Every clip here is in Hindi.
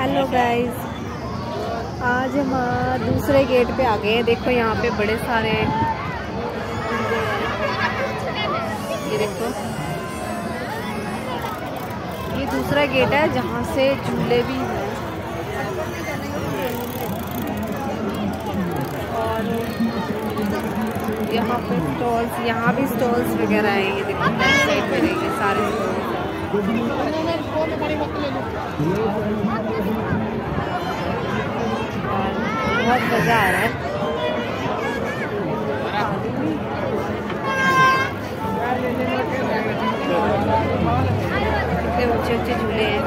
हेलो गाइस आज हम दूसरे गेट पे आ गए हैं। देखो, यहाँ पे बड़े सारे ये देखो। ये दूसरा गेट है, जहाँ से झूले भी हैं। और यहाँ पे स्टॉल्स यहाँ भी स्टॉल्स वगैरह हैं। ये देखो देखेंगे सारे स्टॉल्स बहुत मज़ा आ रहा है। कितने ऊँचे झूले हैं।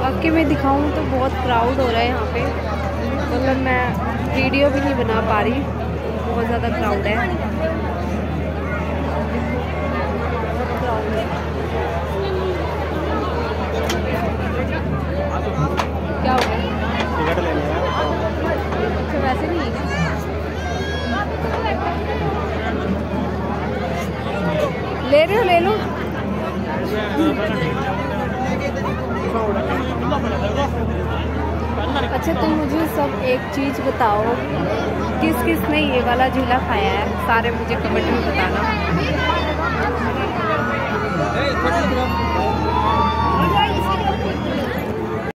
बाकी मैं दिखाऊँ तो बहुत प्राउड हो रहा है यहाँ पे। मतलब मैं वीडियो भी नहीं बना पा रही। बहुत ज़्यादा क्राउड है। क्या हो गया अच्छा वैसे नहीं ले रहे हो, ले लो। अच्छा तुम मुझे सब एक चीज़ बताओ। किस किस ने ये वाला झूला खाया है? सारे मुझे कमेंट में बताना।